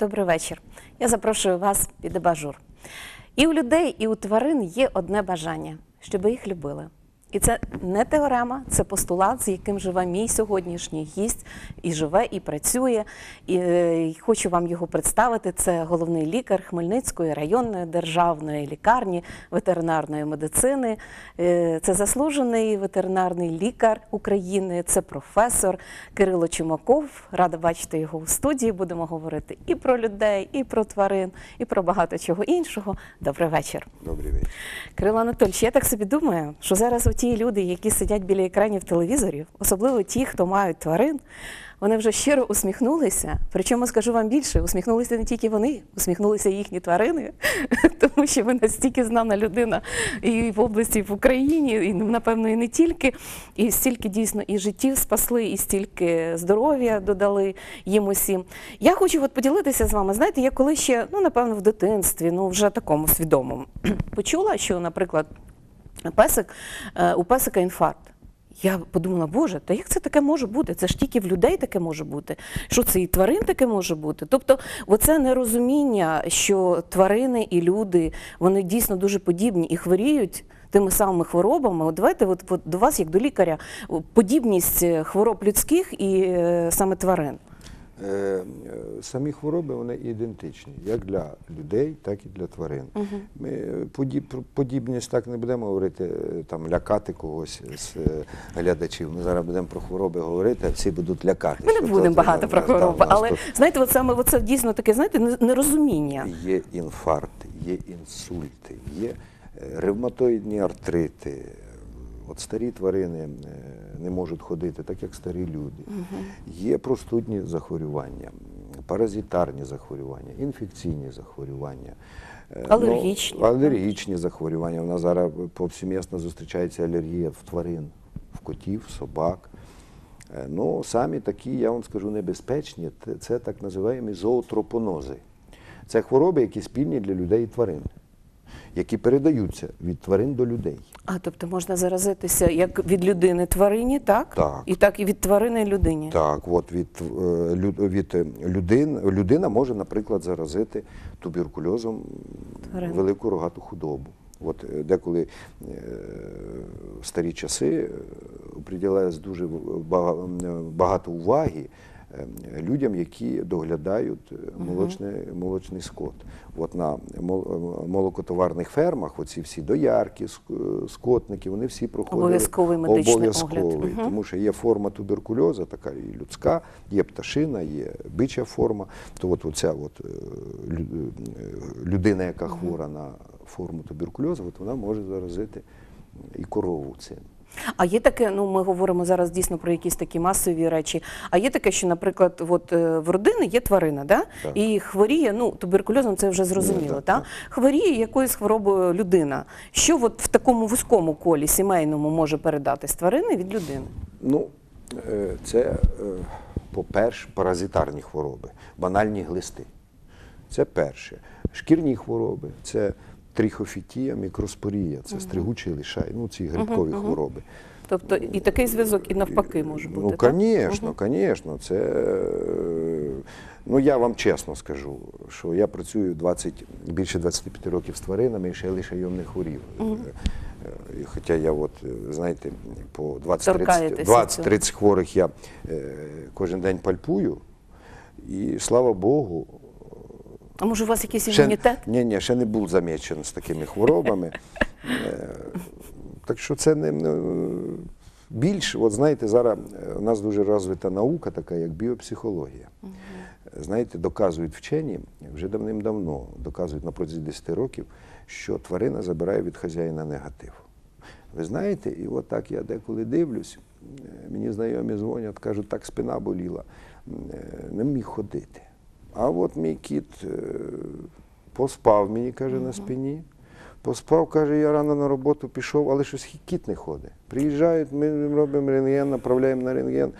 Добрий вечір. Я запрошую вас під абажур. І у людей, і у тварин є одне бажання, щоб їх любили. І це не теорема, це постулат, з яким живе мій сьогоднішній гість, і живе, і працює. І, е, і хочу вам його представити. Це головний лікар Хмельницької районної державної лікарні ветеринарної медицини. Е, Це заслужений ветеринарний лікар України, це професор Кирило Чумаков. Рада бачити його у студії. Будемо говорити і про людей, і про тварин, і про багато чого іншого. Добрий вечір. Добрий вечір. Кирило Анатольович, я так собі думаю, що зараз ті люди, які сидять біля екранів телевізорів, особливо ті, хто мають тварин, вони вже щиро усміхнулися. Причому скажу вам більше, усміхнулися не тільки вони, усміхнулися їхні тварини, тому що ви настільки знана людина і в області, і в Україні, і напевно і не тільки. І стільки дійсно і життів спасли, і стільки здоров'я додали їм усім. Я хочу от поділитися з вами. Знаєте, я коли ще, ну напевно, в дитинстві, ну вже такому свідомому, почула, що, наприклад, песик, е, у песика інфаркт. Я подумала, боже, та як це таке може бути? Це ж тільки в людей таке може бути. Що це і тварин таке може бути? Тобто, оце нерозуміння, що тварини і люди вони дійсно дуже подібні і хворіють тими самими хворобами. От давайте от, от до вас, як до лікаря, подібність е, хвороб людських і е, саме тварин. Е, е, Самі хвороби вони ідентичні, як для людей, так і для тварин. Ми е, подіб, подібність так не будемо говорити, там лякати когось з глядачів. Ми зараз будемо про хвороби говорити, а всі будуть лякати. Ми не будемо багато про хвороби, але тут знаєте, от саме це дійсно таке, знаєте, нерозуміння. Є інфаркти, є інсульти, є ревматоїдні артрити. От старі тварини е, не можуть ходити, так як старі люди. Є простудні захворювання, паразитарні захворювання, інфекційні захворювання. е, Алергічні. Ну, алергічні захворювання. У нас зараз повсімісно зустрічається алергія в тварин, в котів, в собак. Е, Ну, самі такі, я вам скажу, небезпечні, це так називаємо зоотропонози. Це хвороби, які спільні для людей і тварин, які передаються від тварин до людей. А тобто можна заразитися як від людини тварині, так? Так. І так і від тварини людині. Так, от від, е, від е, людин, людина може, наприклад, заразити туберкульозом Тварин. велику рогату худобу. От е, деколи е, в старі часи приділялось дуже багато уваги е, людям, які доглядають молочний, молочний скот. От на молокотоварних фермах, оці всі доярки, скотники, вони всі проходили Обов'язковий медичний обов'язковий, Мгм. тому що є форма туберкульозу, така і людська, є пташина, є бича форма. То от оця от, е, е, людина, яка хвора на форму туберкульозу, от вона може заразити і корову цим. А є таке, ну ми говоримо зараз дійсно про якісь такі масові речі. А є таке, що, наприклад, от е, в родини є тварина, да? Так. і хворіє, ну туберкульозом це вже зрозуміло, Ну, так, так, хворіє якоюсь хворобою людина. Що от в такому вузькому колі сімейному може передати з тварини від людини? Ну, е, це, е, по-перше, паразитарні хвороби, банальні глисти. Це перше. Шкірні хвороби, це трихофітія, мікроспорія, це стригучий лишай, ну ці грибкові хвороби. Тобто і такий зв'язок, і навпаки може бути. Ну, звісно, звісно. Це, ну, я вам чесно скажу, що я працюю 20, більше 25 років з тваринами і ще лише йом не хворів. Е, Хоча я, от, е, знаєте, по 20-30 хворих я е, кожен день пальпую. І слава Богу, А може у вас якийсь імунітет? ні, ні, ще не був замічений з такими хворобами. Е, Так що це не більш, от знаєте, зараз е, у нас дуже розвита наука, така як біопсихологія. Знаєте, доказують вчені вже давним-давно, доказують на протязі 10 років, що тварина забирає від хазяїна негатив. Ви знаєте, і от так я деколи дивлюсь, е, мені знайомі дзвонять, кажуть, так спина боліла, не міг ходити. А от мій кіт е, поспав мені, каже, на спині. Поспав, каже, я рано на роботу пішов, але щось кіт не ходить. Приїжджають, ми робимо рентген, направляємо на рентген.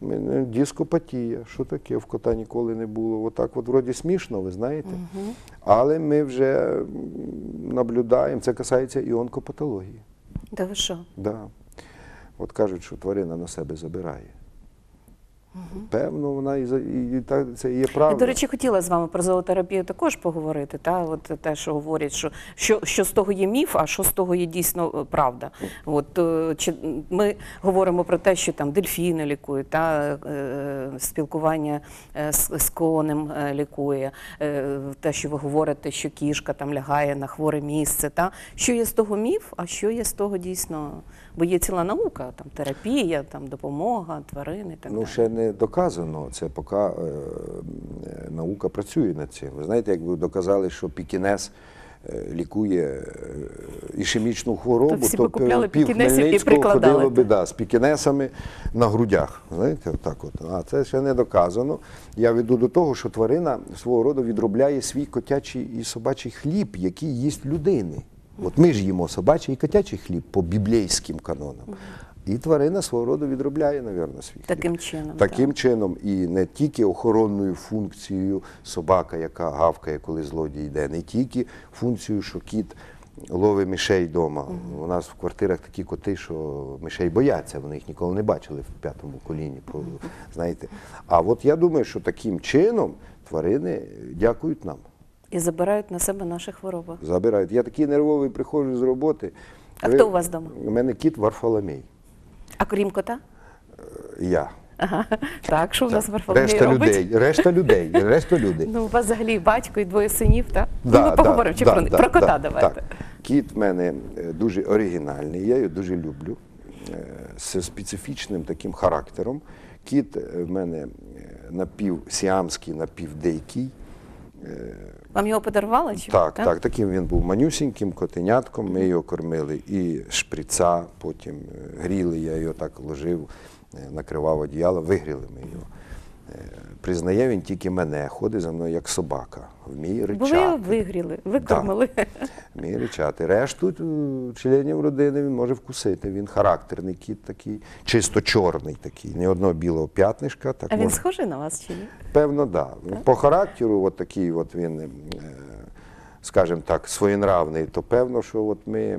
Ну, Дископатія, що таке? В кота ніколи не було. Отак, от вроді смішно, ви знаєте. Але ми вже наблюдаємо, це касається і онкопатології. Та ви що? Да. От кажуть, що тварина на себе забирає. Певно, вона і, і, і так це є правда. до речі, хотіла з вами про зоотерапію також поговорити. Та от те, що говорять, що, що, що з того є міф, а що з того є дійсно е, правда. От е, чи ми говоримо про те, що там дельфіни лікують, та е, спілкування з, з конем лікує, те, що ви говорите, що кішка там лягає на хворе місце. Та що є з того міф, а що є з того дійсно, бо є ціла наука, там терапія, там допомога, тварини. і Так Ну, далі. ще не доказано. Це поки е, е, наука працює над цим. Ви знаєте, як ви доказали, що пікінез е, лікує е, ішемічну хворобу, То всі то пів пікінесів Хмельницького прикладали. ходило би да, з пікінесами на грудях. Знаєте, отак от. А це ще не доказано. Я веду до того, що тварина свого роду відробляє свій котячий і собачий хліб, який їсть людини. От ми ж їмо собачий і котячий хліб по біблійським канонам. І тварина свого роду відробляє, мабуть, свій хліб. Таким чином. Таким чином, і не тільки охоронною функцією собака, яка гавкає, коли злодій йде, не тільки функцією, що кіт ловить мишей вдома. У нас в квартирах такі коти, що мишей бояться, вони їх ніколи не бачили в п'ятому коліні. по- Знаєте. А от я думаю, що таким чином тварини дякують нам. І забирають на себе наші хвороби. Забирають. Я такий нервовий приходжу з роботи. А Ви- хто у вас вдома? У мене кіт Варфоломій. А крім кота? Я. Ага. Так, що в нас Варфоломій Решта робить? людей, решта людей, решта людей. Ну, у вас взагалі батько, і двоє синів, так? Да, ну, ми поговоримо чи да, про, да, про кота да, давайте. Так. Кіт в мене е, дуже оригінальний, я його дуже люблю, е, з специфічним таким характером. Кіт е, в мене е, напівсіамський, напівдикий. Вам його подарували? Чи? Так, так, таким він був манюсіньким котенятком. Ми його кормили і шприца, потім е, гріли, я його так ложив, е, накривав одіяло, вигріли ми його. Признає він тільки мене, ходить за мною як собака, вміє Бо ви вигріли, викормили. Вміє ричати. Решту е, членів родини він може вкусити. Він характерний кіт такий, чисто чорний такий, ні одного білого п'ятнишка. Так А він схожий на вас чи ні? Певно, да. По характеру, от такий от він, е, скажімо так, своєнравний, то певно, що от ми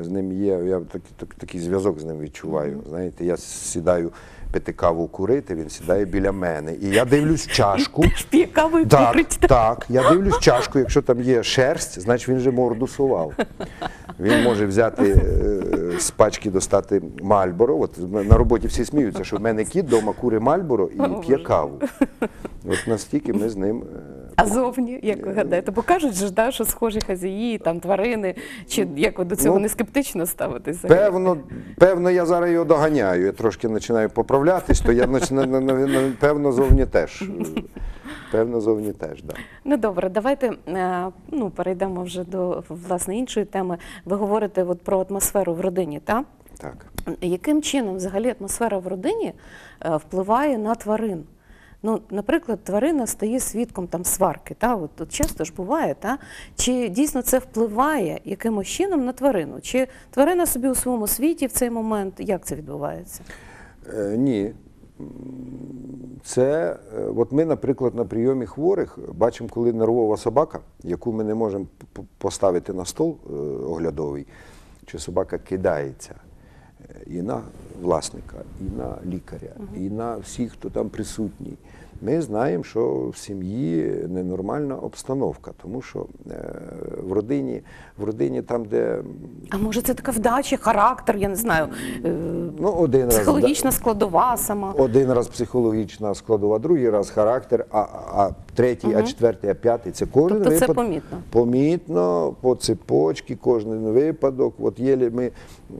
з ним є, я так, так, такий зв'язок з ним відчуваю. Знаєте, я сідаю пити каву курити, він сідає біля мене. І я дивлюсь в чашку. П'є каву і Так, курить. так, я дивлюсь в чашку, якщо там є шерсть, значить він вже морду сував. Він може взяти е, з пачки достати Мальборо. От на роботі всі сміються, що в мене кіт вдома кури Мальборо і п'є каву. От настільки ми з ним. Е, А зовні, як ви гадаєте, бо кажуть ж, да, що схожі хазяї, там тварини, чи як ви до цього Ну, не скептично ставитеся? Певно, певно, я зараз його доганяю. Я трошки починаю поправлятись, то я певно, зовні теж. Певно, зовні теж, так. Да. Ну добре, давайте е, ну, перейдемо вже до власне іншої теми. Ви говорите от про атмосферу в родині, так? Так. Яким чином взагалі атмосфера в родині е, впливає на тварин? Ну, наприклад, тварина стає свідком там сварки, та от, от часто ж буває, та чи дійсно це впливає якимось чином на тварину? Чи тварина собі у своєму світі в цей момент як це відбувається? Е, ні. Це, е, от ми, наприклад, на прийомі хворих бачимо, коли нервова собака, яку ми не можемо поставити на стол е, оглядовий, чи собака кидається і на власника, і на лікаря, і на всіх, хто там присутній. Ми знаємо, що в сім'ї ненормальна обстановка, тому що е, в родині, в родині там, де А може це така вдача, характер, я не знаю, е, ну, один раз психологічна складова сама. Один раз психологічна складова, другий раз характер, а, а третій, а четвертий, а п'ятий це кожен Тобто це помітно? Помітно, по цепочці, кожен випадок. От єлі ми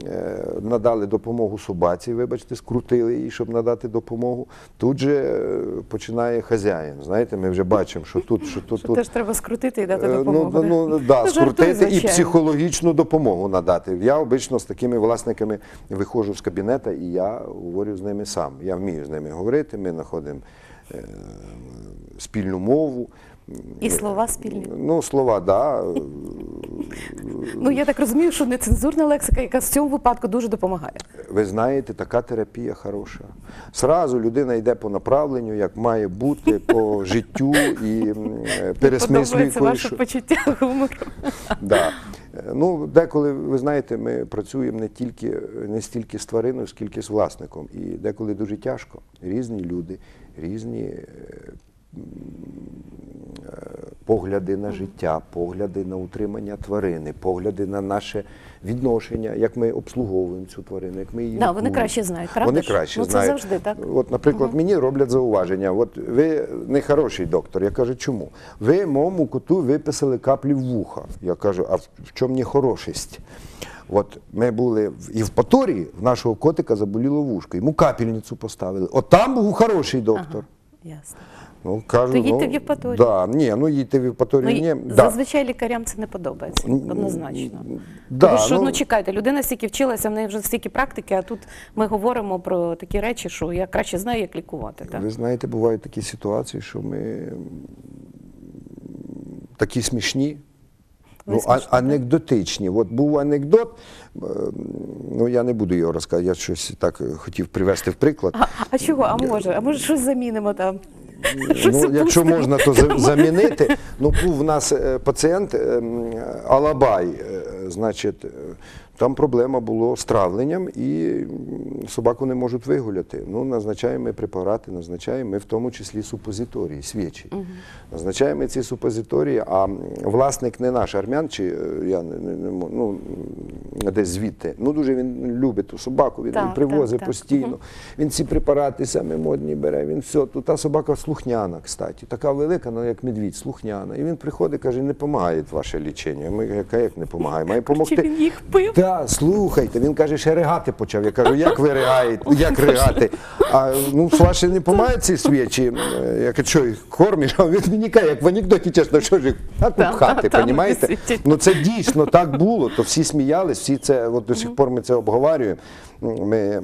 е, надали допомогу собаці, вибачте, скрутили її, щоб надати допомогу. Тут же е, починає хазяїн. Знаєте, ми вже бачимо, що тут, що тут. Що тут теж треба скрутити і дати Е, допомогу. Ну, ну, ну, да, скрутити і психологічну допомогу надати. Я обично з такими власниками виходжу з кабінета і я говорю з ними сам. Я вмію з ними говорити, ми знаходимо е, спільну мову. І слова спільні. Ну, слова, так. Да. Ну я так розумію, що нецензурна лексика, яка в цьому випадку дуже допомагає. Ви знаєте, така терапія хороша. Сразу людина йде по направленню, як має бути по життю і пересмислює кое ваше почуття гумору. Да. Ну, деколи, ви знаєте, ми працюємо не тільки не стільки з твариною, скільки з власником. І деколи дуже тяжко. Різні люди, різні е, погляди на життя, погляди на утримання тварини, погляди на наше відношення, як ми обслуговуємо цю тварину, як ми її. Да, вони краще знають, правда Вони краще Ну, це знають. завжди так. От, наприклад, мені роблять зауваження. От ви не хороший доктор. Я кажу, чому? Ви моєму коту виписали каплі в вуха. Я кажу, а в чому не хорошість? От ми були в Євпаторії, в нашого котика заболіло вушко. Йому капельницю поставили. От там був хороший доктор. Ясно. Ну, кажу, То їдьте ну, в Євпаторію. Да, ні, ну їдьте в Ну, Євпаторію, і ні. Да. Зазвичай лікарям це не подобається, однозначно. да, Тому що, ну- ну, чекайте, людина стільки вчилася, в неї вже стільки практики, а тут ми говоримо про такі речі, що я краще знаю, як лікувати. Так? Ви знаєте, бувають такі ситуації, що ми такі смішні. Ну, а, анекдотичні. От був анекдот, е, ну я не буду його розказувати, я щось так хотів привести в приклад. А, а чого? А може? А може щось замінимо там? Ну, якщо можна, то замінити. Ну, був в нас е, пацієнт е, Алабай, е, значить, е, там проблема була з травленням і собаку не можуть вигуляти. Ну, назначаємо ми препарати, назначаємо ми в тому числі супозиторії, свічі. Назначаємо ці супозиторії, а власник не наш армян, чи я не, не, не ну, десь звідти. Ну, дуже він любить ту собаку, він, Так, привозить так, так. постійно. Він ці препарати саме модні бере, він все. Тут та собака слухняна, кстати, така велика, ну як медвідь, слухняна. І він приходить, каже, не допомагає ваше лічення. Ми яка як не допомагає? Має Чи він їх пив? Так, слухайте, він каже, ще ригати почав. Я кажу, як ви ригаєте, як ригати? А ну ваше не допомагає ці свічі. Е, Я кажу, що їх кормиш? А він мені каже, як в анекдоті, чесно, що ж їх так пхати, там понімаєте? Ну це дійсно так було, то всі сміялись, всі це, от до сих пор ми це обговорюємо. Ми,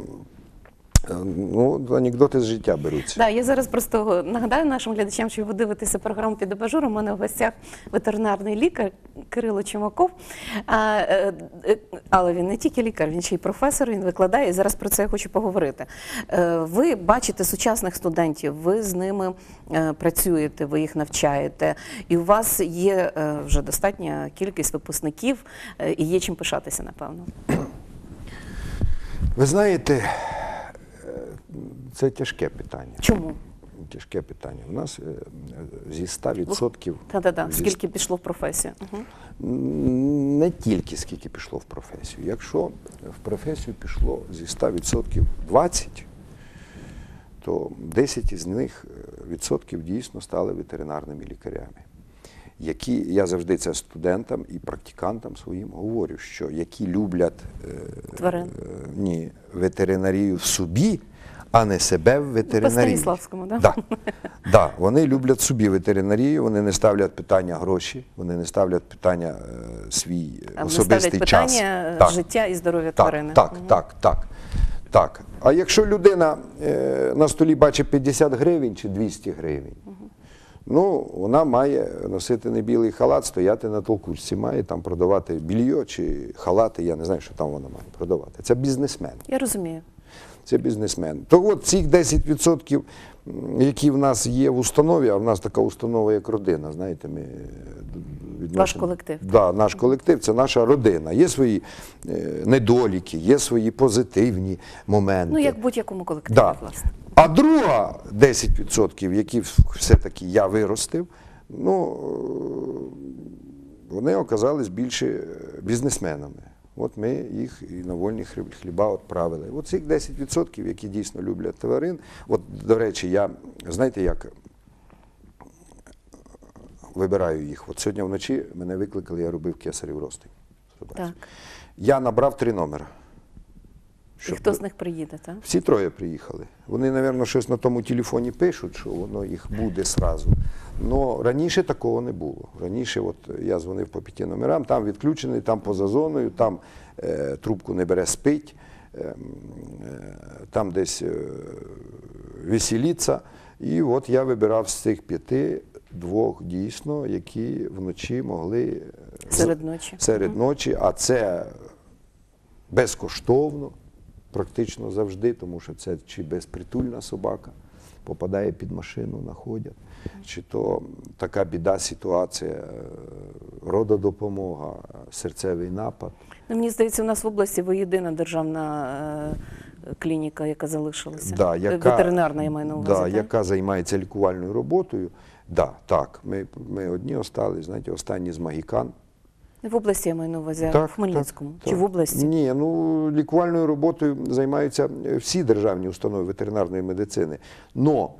ну, анекдоти з життя беруться. Да, я зараз просто нагадаю нашим глядачам, що ви дивитеся програму під абажуром. У мене в гостях ветеринарний лікар Кирило Чумаков. А, е, е, але він не тільки лікар, він ще й професор, він викладає. І зараз про це я хочу поговорити. Е, Ви бачите сучасних студентів, ви з ними е, працюєте, ви їх навчаєте, і у вас є е, вже достатня кількість випускників, е, і є чим пишатися, напевно. Ви знаєте, е, це тяжке питання. Чому? Тяжке питання. У нас е, зі 100% Та-та-та, зі скільки пішло в професію? Угу. Не тільки скільки пішло в професію. Якщо в професію пішло зі 100% 20, то 10 із них е, відсотків дійсно стали ветеринарними лікарями. Які я завжди це студентам і практикантам своїм говорю, що які люблять е, е, ні, ветеринарію в собі, а не себе в ветеринарії. Станіславському, да? Да. Да, вони люблять собі ветеринарію, вони не ставлять питання гроші, вони не ставлять питання е, свій е, А вони особистий ставлять час. питання Так, життя і здоров'я так, тварини. Так, Мгм. так, так, так. А якщо людина е, на столі бачить 50 гривень чи 200 гривень, ну вона має носити не білий халат, стояти на толкучці, має там продавати більйо чи халати, я не знаю, що там вона має продавати. Це бізнесмен. Я розумію. Це бізнесмен. То от цих 10%, які в нас є в установі, а в нас така установа, як родина, знаєте, ми е, відносимо- Ваш колектив. Да, наш колектив це наша родина. Є свої е, недоліки, є свої позитивні моменти. Ну, як будь-якому колективі, Да. власне. А друга 10%, які все-таки я виростив, ну, е, вони оказались більше бізнесменами. От ми їх і на вольні хліб- хліба відправили. От цих 10%, які дійсно люблять тварин. От, до речі, я, знаєте як, вибираю їх. От сьогодні вночі мене викликали, я робив кесарів розтин. Так. Я набрав три номера. І хто з них приїде, так? всі троє приїхали. Вони, мабуть, щось на тому телефоні пишуть, що воно їх буде сразу. Но раніше такого не було. Раніше, от я дзвонив по п'яти номерам, там відключений, там поза зоною, там е, трубку не бере, спить, е, е, там десь е, веселіться. І от я вибирав з цих п'яти двох дійсно, які вночі могли е, Серед ночі. серед ночі, а це безкоштовно, практично завжди, тому що це чи безпритульна собака, попадає під машину, знаходять. Чи то така біда, ситуація, е, рододопомога, серцевий напад. Ну, мені здається, у нас в області ви єдина державна е, клініка, яка залишилася. Да, яка, Ветеринарна, я маю на увазі. да, так? яка займається лікувальною роботою. Да, так, ми, ми одні остались, знаєте, останні з Магікан. В області я маю на увазі, в Хмельницькому. так, Чи так. в області? Ні, ну лікувальною роботою займаються всі державні установи ветеринарної медицини. Но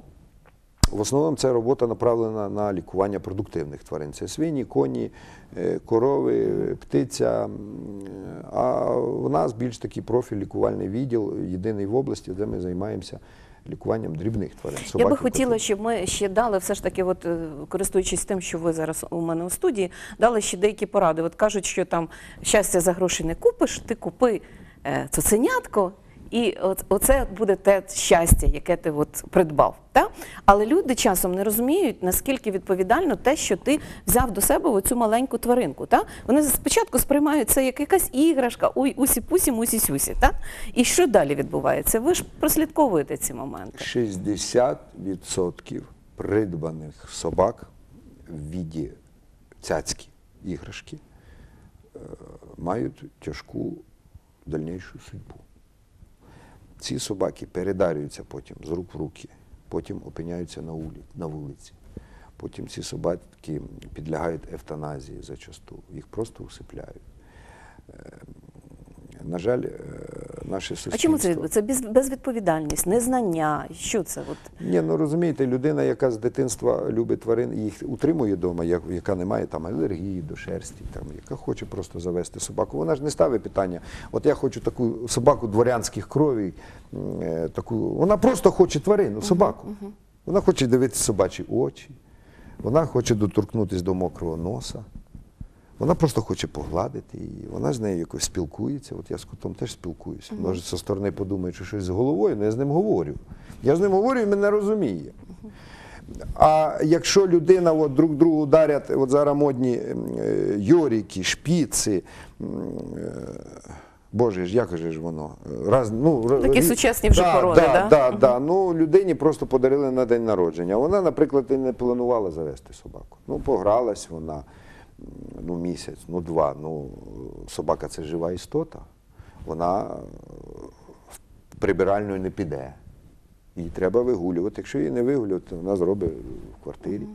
в основному ця робота направлена на лікування продуктивних тварин. Це свині, коні, е, корови, птиця. А в нас більш такий профіль лікувальний відділ, єдиний в області, де ми займаємося лікуванням дрібних тварин. Я би хотіла, котів. щоб ми ще дали все ж таки, от, е, користуючись тим, що ви зараз у мене у студії, дали ще деякі поради. От кажуть, що там щастя за гроші не купиш, ти купи е, цуценятко, і оце буде те щастя, яке ти от придбав. Та? Але люди часом не розуміють, наскільки відповідально те, що ти взяв до себе оцю маленьку тваринку. Та? Вони спочатку сприймають це як якась іграшка, ой, усі-пусі, мусі-сюсі. Та? І що далі відбувається? Ви ж прослідковуєте ці моменти. 60% придбаних собак в віді цяцькі іграшки е, мають тяжку дальнішу судьбу. Ці собаки передарюються потім з рук в руки, потім опиняються на, вулиці. Потім ці собаки підлягають евтаназії зачасту, їх просто усипляють. На жаль, е, наше А чому це відбувається? Це безвідповідальність, незнання. Що це? От? Ні, ну розумієте, людина, яка з дитинства любить тварин їх утримує вдома, яка не має там алергії до шерсті, там, яка хоче просто завести собаку, вона ж не ставить питання. От я хочу таку собаку дворянських кровей, м, е, таку, вона просто хоче тварину, собаку. Вона хоче дивитися собачі очі, вона хоче доторкнутися до мокрого носа. Вона просто хоче погладити її, вона з нею якось спілкується. От я з котом теж спілкуюся. Може, зі сторони подумає, що щось з головою, але я з ним говорю. Я з ним говорю і мене розуміє. А якщо людина от, друг другу дарять, от зараз модні е, йоріки, шпіци, е, Боже ж, як же ж воно? Раз, ну, Такі рі- сучасні вже да, породи, да? да? Да, да. Ну, людині просто подарили на день народження. Вона, наприклад, і не планувала завести собаку. Ну, погралась вона ну, місяць, ну два. Ну, собака це жива істота. Вона е, в прибиральну не піде. Її треба вигулювати. Якщо її не вигулювати, вона зробить в квартирі.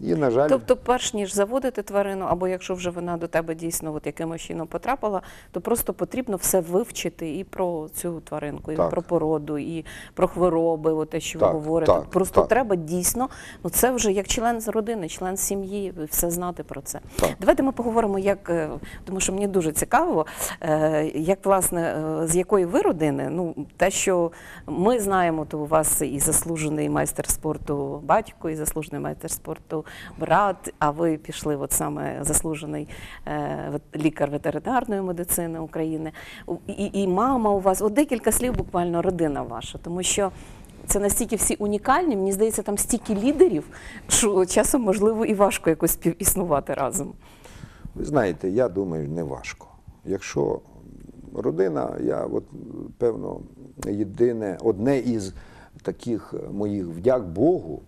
І, на жаль, Тобто, перш ніж заводити тварину, або якщо вже вона до тебе дійсно от якимось чином потрапила, то просто потрібно все вивчити і про цю тваринку, і Так. про породу, і про хвороби, от те, що Так, ви говорите. так, просто так. треба дійсно, ну це вже як член з родини, член сім'ї, все знати про це. Так. Давайте ми поговоримо, як е, тому що мені дуже цікаво, е, як власне е, з якої ви родини. Ну те, що ми знаємо, то у вас і заслужений майстер спорту батько, і заслужений майстер спорту брат. А ви пішли, от саме заслужений е, лікар ветеринарної медицини України. І, і мама у вас, от декілька слів, буквально родина ваша, тому що. Це настільки всі унікальні, мені здається, там стільки лідерів, що часом можливо і важко якось співіснувати разом. Ви знаєте, я думаю, не важко. Якщо родина, я от певно єдине, одне із таких моїх вдяк Богу,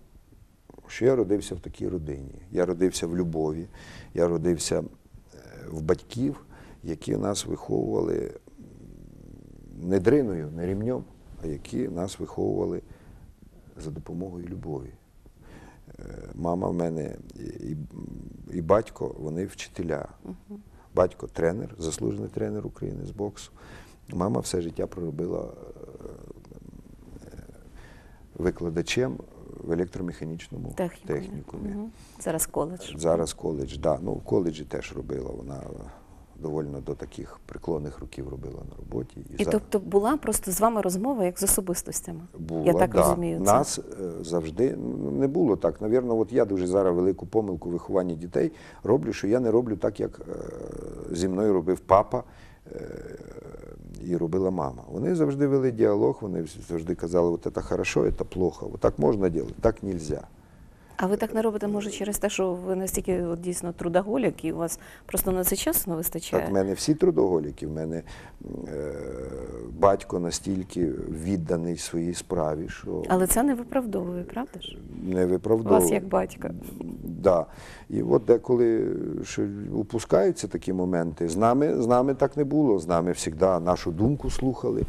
що я родився в такій родині. Я родився в любові, я родився е, в батьків, які нас виховували не дриною, не рівнем, а які нас виховували за допомогою любові. Е, Мама в мене і, і, батько, вони вчителя. Батько тренер, заслужений тренер України з боксу. Мама все життя проробила е, викладачем в електромеханічному Технікумі. технікумі. Мгм. Зараз коледж. Зараз коледж, да. Ну, в коледжі теж робила. Вона доволі до таких преклонних років робила на роботі. І за- тобто була просто з вами розмова як з особистостями. була, я так да. розумію. Це. Нас е, завжди не було так. Навірно, от я дуже зараз велику помилку в вихованні дітей роблю, що я не роблю так, як е, зі мною робив папа е, і робила мама. Вони завжди вели діалог, вони завжди казали, от це хорошо, це плохо, от так можна робити, так нельзя. А ви так не робите, може, через те, що ви настільки от, дійсно трудоголік, і у вас просто на це часу не вистачає? Так, в мене всі трудоголіки. В мене е, батько настільки відданий своїй справі, що Але це не виправдовує, правда ж? не виправдовує. Вас як батька. Да. І от деколи що упускаються такі моменти. З нами, з нами так не було. З нами завжди нашу думку слухали.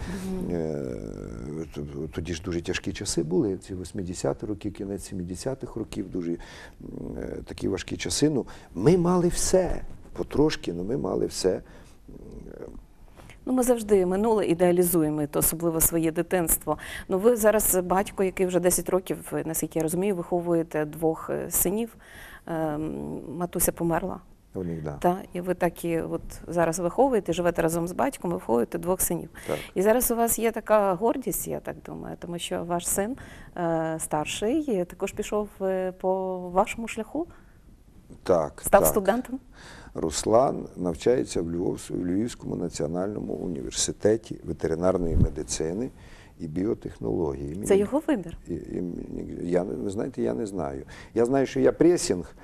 Т- Тоді ж дуже тяжкі часи були. Ці 80-ті роки, кінець 70-х років, дуже е, такі важкі часи. Ну, ми мали все. Потрошки, ну ми мали все. Ну, ми завжди минуле ідеалізуємо, то особливо своє дитинство. Ну, ви зараз батько, який вже 10 років, наскільки я розумію, виховуєте двох е, синів. Ем, Матуся померла. У них, да. Та, і ви так і от зараз виховуєте, живете разом з батьком, і виховуєте двох синів. Так. І зараз у вас є така гордість, я так думаю, тому що ваш син е, старший також пішов е, по вашому шляху, Так, став так. студентом. Руслан навчається в Львов- в Львівському національному університеті ветеринарної медицини і біотехнології. Це його вибір. І, і я ви знаєте, я не знаю. Я знаю, що я пресінг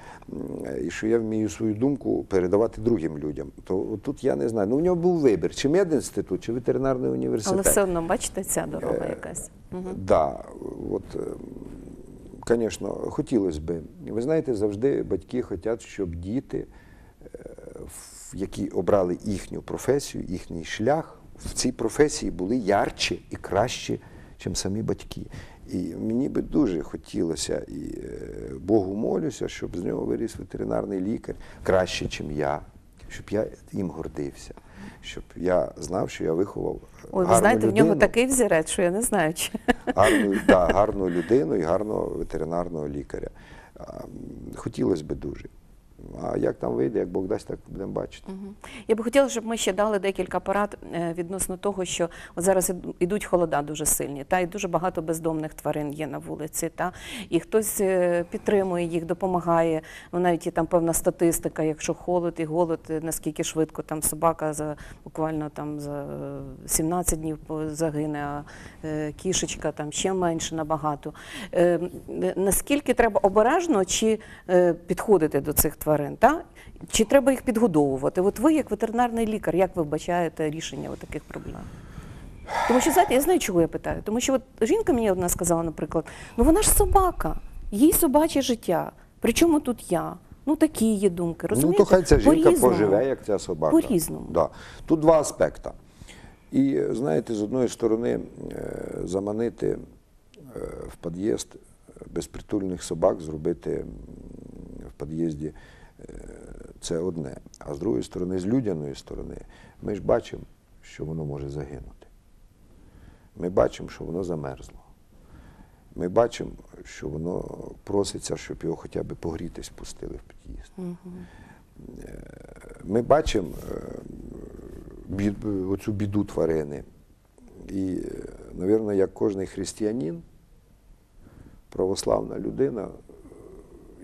і що я вмію свою думку передавати другим людям. То тут я не знаю. Ну, у нього був вибір: чи медінститут, чи ветеринарний університет. Але все одно, бачите, ця дорога Е, якась. Мгм. Да, от, звісно, хотілося б. Ви знаєте, завжди батьки хочуть, щоб діти, е, які обрали їхню професію, їхній шлях, в цій професії були ярче і краще, ніж самі батьки. І мені би дуже хотілося, і е, Богу молюся, щоб з нього виріс ветеринарний лікар краще, ніж я, щоб я їм гордився, щоб я знав, що я виховав. Ой, ви знаєте, в нього такий взірець, що я не знаю, чи гарну, да, гарну людину і гарного ветеринарного лікаря. Хотілося б дуже. А як там вийде, як Бог дасть, так будемо бачити. Я би хотіла, щоб ми ще дали декілька порад е, відносно того, що зараз іду- ідуть холода дуже сильні, та і дуже багато бездомних тварин є на вулиці. Та і хтось е, підтримує їх, допомагає. Ну навіть є там певна статистика, якщо холод і голод, е, наскільки швидко там собака за буквально там за е, 17 днів загине, а кішечка там ще менше набагато. Наскільки треба обережно чи підходити до цих тварин? Та? Чи треба їх підгодовувати? От ви, як ветеринарний лікар, як ви вбачаєте рішення от таких проблем? Тому що, знаєте, я знаю, чого я питаю. Тому що от жінка мені одна сказала, наприклад, ну вона ж собака, їй собаче життя. Причому тут я? Ну такі є думки. Розумієте? Ну, то хай ця жінка поживе, як ця собака. По-різному. Да. Тут два аспекти. І знаєте, з одної сторони, е, заманити е, в під'їзд безпритульних собак, зробити в під'їзді це одне. А з другої сторони, з людяної сторони, ми ж бачимо, що воно може загинути. Ми бачимо, що воно замерзло. Ми бачимо, що воно проситься, щоб його хоча б погрітись пустили в під'їзд. Е, Ми бачимо е, бід, оцю біду тварини. І, мабуть, як кожен християнин, православна людина, е,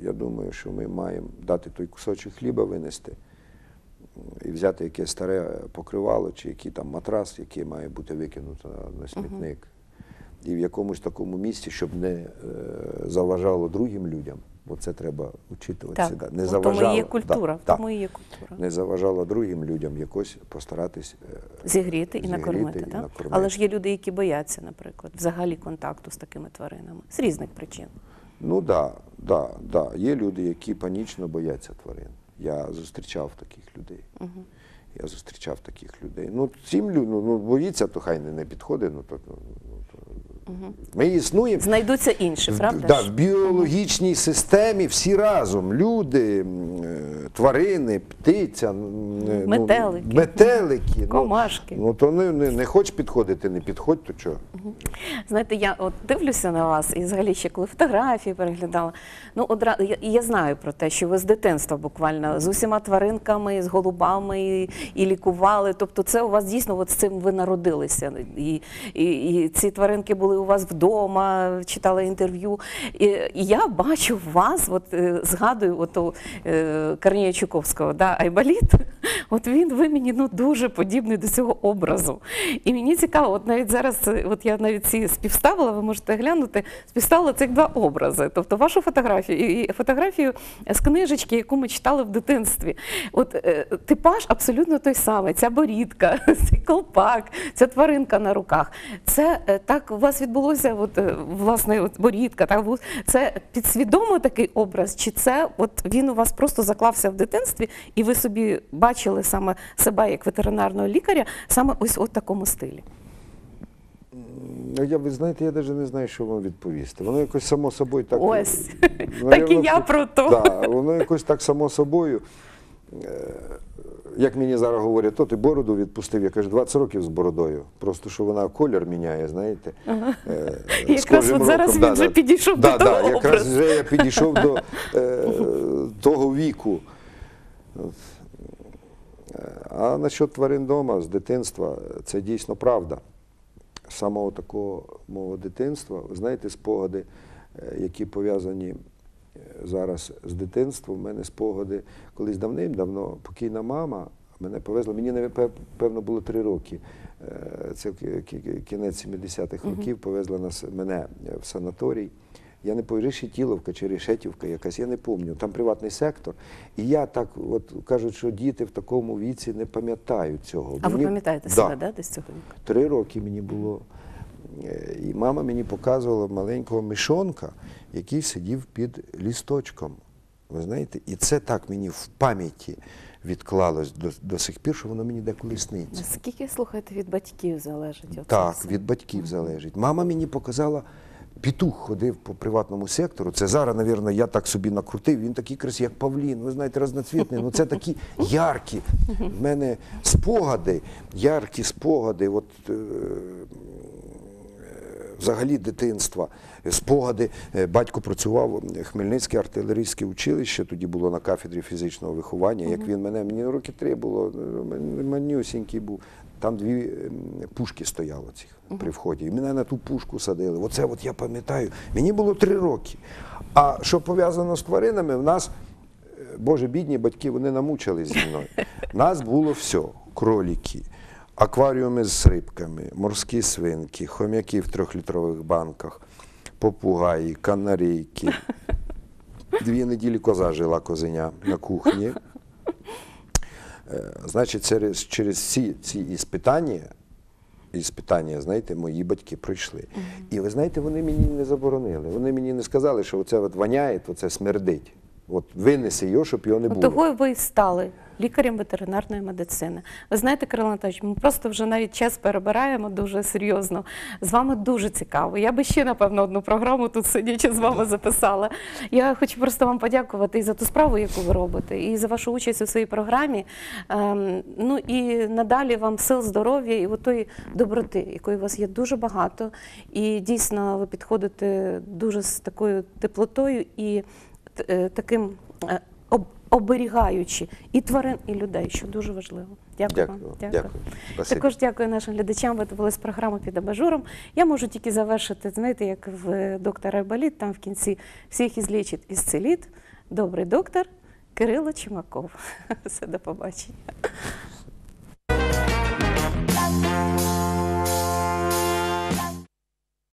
я думаю, що ми маємо дати той кусочок хліба винести і взяти якесь старе покривало чи який там матрас, який має бути викинуто на, смітник. І в якомусь такому місці, щоб не е, заважало другим людям, бо це треба учитувати. Так, не заважало, тому і є культура. да, тому і є культура. не заважало другим людям якось постаратись е, Зігріти і зігріти накормити, і так? накормити. Але ж є люди, які бояться, наприклад, взагалі контакту з такими тваринами з різних причин. Ну да, да, да. Є люди, які панічно бояться тварин. Я зустрічав таких людей. Я зустрічав таких людей. Ну, цим ну, ну, боїться, то хай не, не підходить. Ну, то, ну, то. Угу. Ми існуємо. Знайдуться інші, В- правда? Да, в біологічній системі всі разом. Люди, е, тварини, птиця, ну, Метелики. метелики. ну, Комашки. Ну, то не, не, не хочеш підходити, не підходь, то чого? Знаєте, я от дивлюся на вас і взагалі ще коли фотографії переглядала. Ну, одра... я, я знаю про те, що ви з дитинства буквально з усіма тваринками, з голубами і, і лікували. Тобто, це у вас дійсно от з цим ви народилися. І, і, і ці тваринки були у вас вдома, читала інтерв'ю. І, і я бачу вас, от е, згадую оту е, Корній Євгенія Чуковського, да, Айболіт, от він ви мені ну, дуже подібний до цього образу. І мені цікаво, от навіть зараз, е, от я навіть ці співставила, ви можете глянути, співставила цих два образи. Тобто вашу фотографію і фотографію з книжечки, яку ми читали в дитинстві. От е, типаж абсолютно той самий. Ця борідка, цей колпак, ця тваринка на руках. Це е, так у вас відбулося, от, власне, от борідка, так, це підсвідомо такий образ, чи це от він у вас просто заклався в дитинстві, і ви собі бачили саме себе як ветеринарного лікаря, саме ось у такому стилі? Ну, я, ви знаєте, я навіть не знаю, що вам відповісти. Воно якось само собою так. Ось. Ну, Так і я про то. Да, воно якось так само собою. Е, Як мені зараз говорять, то ти бороду відпустив, я кажу, 20 років з бородою. Просто що вона колір міняє, знаєте. е, Якраз от зараз роком. він вже підійшов да, до да, того Якраз вже я підійшов до е, того віку. Е, А насчет тварин вдома з дитинства, це дійсно правда. З самого такого мого дитинства, ви знаєте, спогади, е, які пов'язані е, зараз з дитинством. У мене спогади колись давним-давно покійна мама мене повезла. Мені певно було три роки. Це кі- кі- кінець 70-х років повезла нас мене в санаторій. Я не пам'ятаю, Решетіловка чи Решетівка якась, я не пам'ятаю. Там приватний сектор. І я так, от кажуть, що діти в такому віці не пам'ятають цього. А ви пам'ятаєте Да. себе, да, десь цього віку? Три роки мені було. Е, І мама мені показувала маленького мишонка, який сидів під лісточком. Ви знаєте, і це так мені в пам'яті відклалось до, до сих пір, що воно мені деколи сниться. Наскільки слухайте від батьків залежить? Так, від батьків залежить. Мама мені показала, петух ходив по приватному сектору. Це зараз, мабуть, я так собі накрутив. Він такий красивий, як Павлін, ви знаєте, разноцвітний. Ну це такі яркі. В мене спогади, яркі спогади. От, е, взагалі дитинства, спогади. Е, Батько працював Хмельницьке артилерійське училище, тоді було на кафедрі фізичного виховання. Як він мене, мені роки три було, е, манюсінький був. Там дві ем, пушки стояло цих при вході. І мене на ту пушку садили. Оце от я пам'ятаю. Мені було три роки. А що пов'язано з тваринами, в нас Е, Боже, бідні батьки, вони намучились зі мною. Нас було все: кроліки, акваріуми з рибками, морські свинки, хом'яки в трьохлітрових банках, попугаї, канарейки. Дві неділі коза жила козеня на кухні. Е, Значить, через, через всі ці іспитання, іспитання, знаєте, мої батьки пройшли. І ви знаєте, вони мені не заборонили. Вони мені не сказали, що оце от воняє, то це смердить. От винеси його, щоб його не було. того ви і стали лікарем ветеринарної медицини. Ви знаєте, Кирило Анатолійович, ми просто вже навіть час перебираємо дуже серйозно. З вами дуже цікаво. Я би ще, напевно, одну програму тут сидячи з вами записала. Я хочу просто вам подякувати і за ту справу, яку ви робите, і за вашу участь у своїй програмі. Ем, ну і надалі вам сил, здоров'я і отої доброти, якої у вас є дуже багато. І дійсно ви підходите дуже з такою теплотою і е, таким е, оберігаючи і тварин, і людей, що дуже важливо. Дякую, дякую вам. Дякую. дякую. Також дякую нашим глядачам. Ви дивились програму під абажуром. Я можу тільки завершити, знаєте, як в е, доктора Айболіт, там в кінці всіх ізлічить із целіт. Добрий доктор Кирило Чимаков. Все до побачення.